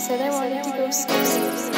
said I wanted to go skiing.